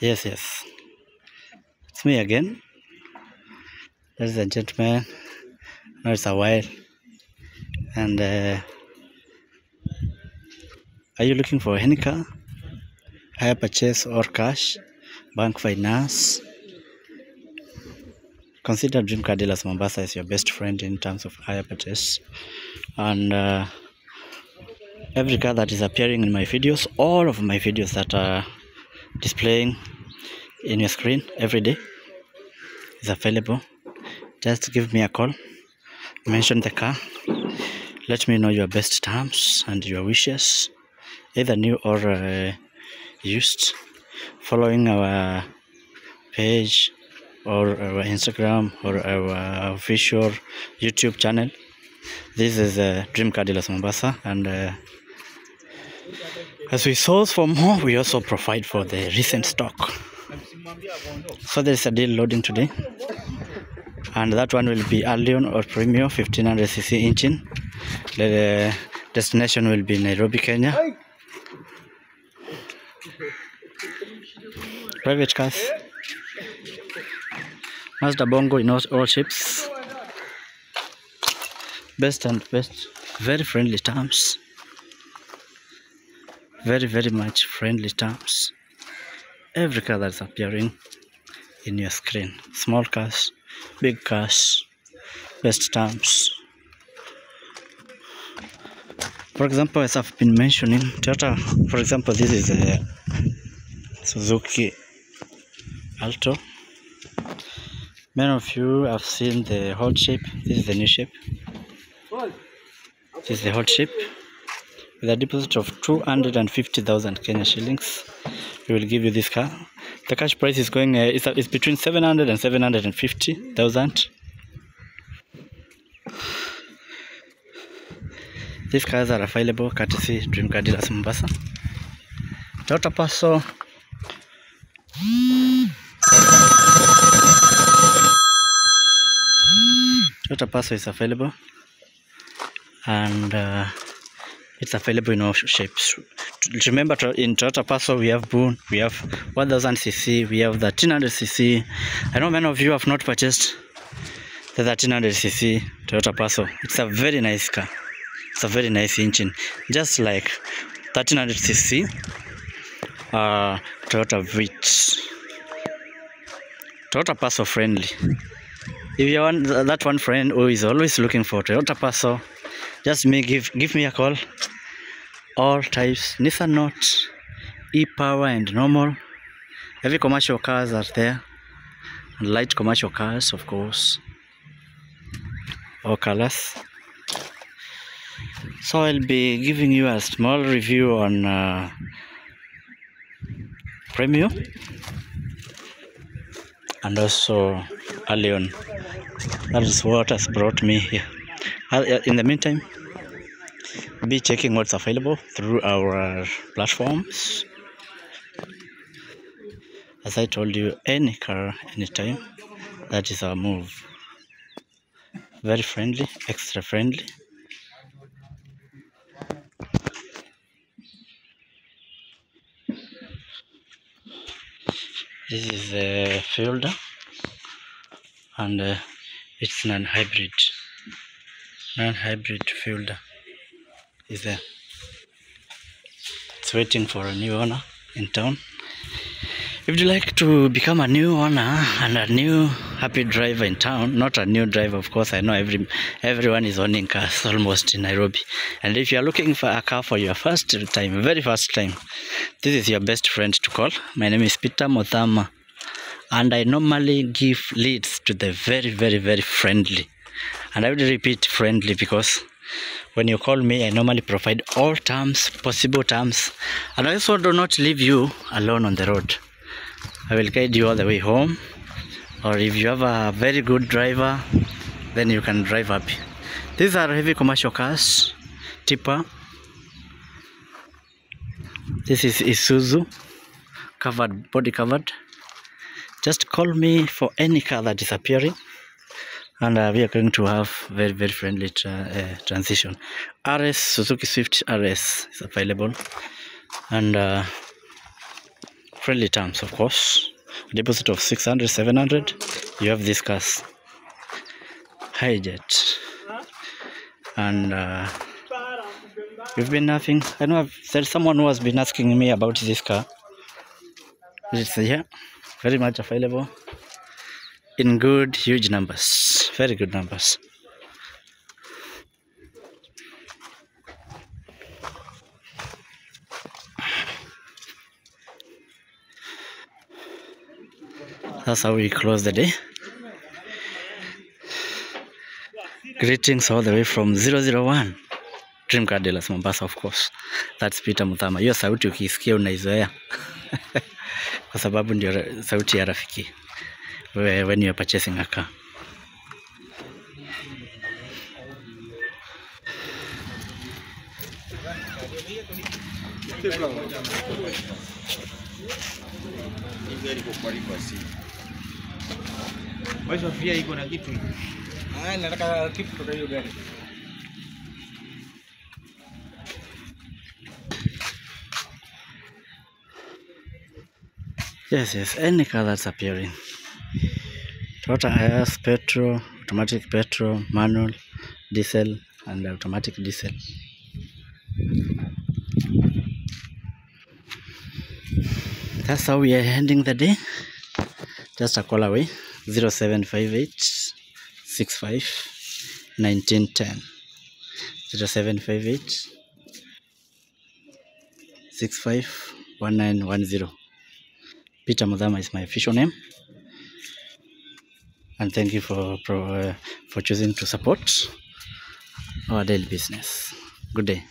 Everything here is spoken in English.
Yes, yes. It's me again. Ladies and gentlemen, now it's a while. And uh, are you looking for any car? Hire purchase or cash? Bank finance? Consider Dream Car Dealers Mombasa as your best friend in terms of hire purchase. And uh, every car that is appearing in my videos, all of my videos that are displaying in your screen every day is available. Just give me a call, mention the car, let me know your best terms and your wishes, either new or uh, used, following our page or our Instagram or our official YouTube channel. This is uh, Dream Car Dealers Mombasa, and uh, as we source for more, we also provide for the recent stock. So there is a deal loading today, and that one will be Allion or Premio 1500cc engine. The destination will be Nairobi, Kenya. Private cars. Mazda Bongo in all, all ships. Best and best. Very friendly terms. Very, very much friendly terms. Every car that's appearing in your screen. Small cars, big cars, best terms. For example, as I've been mentioning, Toyota, for example, this is a Suzuki Alto. Many of you have seen the hot shape. This is the new shape. This is the hot shape. With a deposit of 250,000 Kenya shillings, we will give you this car. The cash price is going, uh, is, is between 700 and 750,000. These cars are available courtesy Dream Car Dealers Mombasa. Toyota Passo Toyota Passo is available and uh, it's available in all shapes. Remember in Toyota Passo we have Boon, we have 1000cc, we have the 1300cc. I know many of you have not purchased the 1300cc Toyota Passo. It's a very nice car. It's a very nice engine, just like 1300cc uh, Toyota Vitz. Toyota Passo friendly. If you want that one friend who is always looking for Toyota Passo, just me give give me a call. All types, Nissan Note, e-Power and normal. Every commercial cars are there. And light commercial cars, of course. All colors. So I'll be giving you a small review on uh, Premio and also Allion. That is what has brought me here. In the meantime, be checking what's available through our platforms. As I told you, any car, anytime, that is our move. Very friendly, extra friendly. This is a Fielder and uh, it's non-hybrid. Non-hybrid Fielder is there. It's waiting for a new owner in town. If you like to become a new owner and a new happy driver in town, not a new driver, of course, I know every everyone is owning cars almost in Nairobi. And if you are looking for a car for your first time, very first time, this is your best friend to call. My name is Peter Muthama, and I normally give leads to the very, very, very friendly. And I would repeat friendly because when you call me, I normally provide all terms, possible terms, and I also do not leave you alone on the road. I will guide you all the way home, or if you have a very good driver, then you can drive up These are heavy commercial cars, tipper. This is Isuzu, covered, body covered. Just call me for any car that is appearing and uh, we are going to have very very friendly tra uh, transition rs suzuki swift rs is available and uh, friendly terms, of course. Deposit of 600, 700. You have this cars. Hijet. And uh, you've been having, I know I've, there's someone who has been asking me about this car. It's here, very much available in good, huge numbers. Very good numbers. That's how we close the day. Greetings all the way from 001 Dream Car Dealers Mombasa, of course. That's Peter Muthama. Hiyo sauti ukisikia unaizoea kwa sababu ndio sauti ya rafiki when you are purchasing a car. Sufuria iko na kitu. Ah, nataka kitu kutoka hiyo gari. Yes, yes, any car that's appearing. Toyota Hiace, petrol, automatic petrol, manual, diesel, and automatic diesel. That's how we are ending the day. Just a call away 0758 65 1910. 0758 65 1910. Peter Mudhama is my official name. And thank you for pro, uh, for choosing to support our daily business. Good day.